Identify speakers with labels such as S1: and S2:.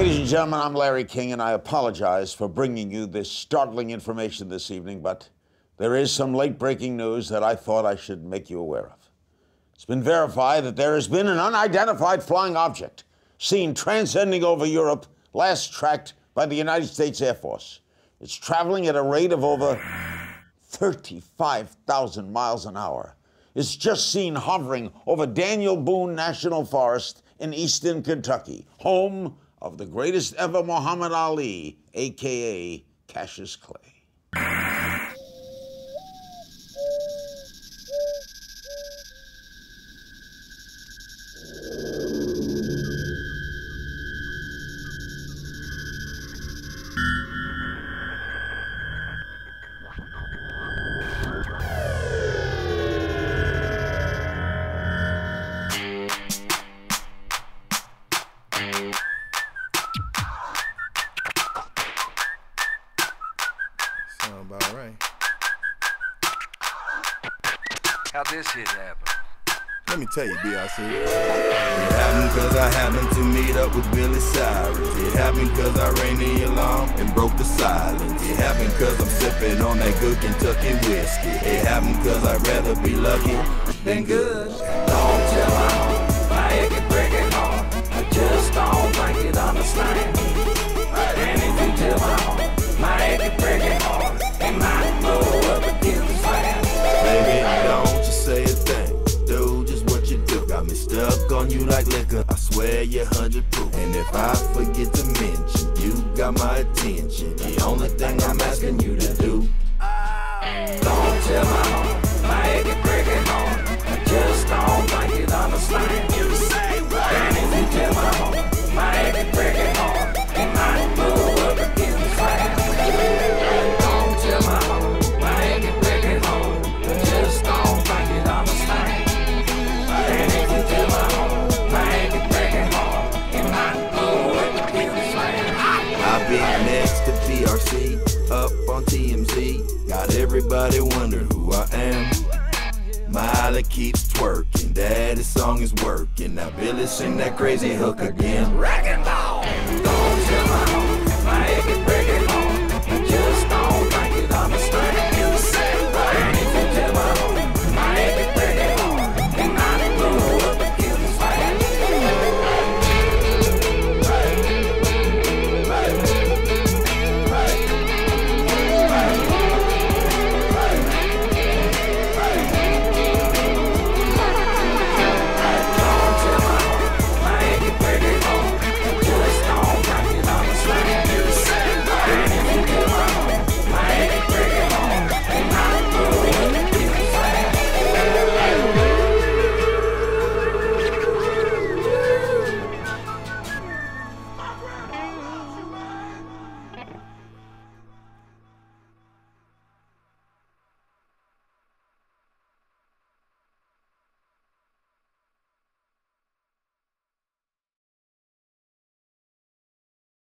S1: Ladies and gentlemen, I'm Larry King, and I apologize for bringing you this startling information this evening, but there is some late breaking news that I thought I should make you aware of. It's been verified that there has been an unidentified flying object seen transcending over Europe, last tracked by the United States Air Force. It's traveling at a rate of over 35,000 miles an hour. It's just seen hovering over Daniel Boone National Forest in eastern Kentucky, home of the greatest ever Muhammad Ali, aka Cassius Clay.
S2: About right.
S3: How this shit happen?
S2: Let me tell you, B.I.C. It happened cause I happened to meet up with Billy Cyrus. It happened cause I rang the alarm and broke the silence. It happened cause I'm sipping on that good Kentucky whiskey. It happened cause I'd rather be lucky than good.
S4: You
S2: like liquor. I swear you're hundred proof. And if I forget to mention, you got my attention. The only thing I'm asking you to do. On TMZ. Got everybody wondering who I am. Miley keeps twerking, daddy's song is working. Now Billy sing that crazy hook again.
S4: Wrecking ball. Don't.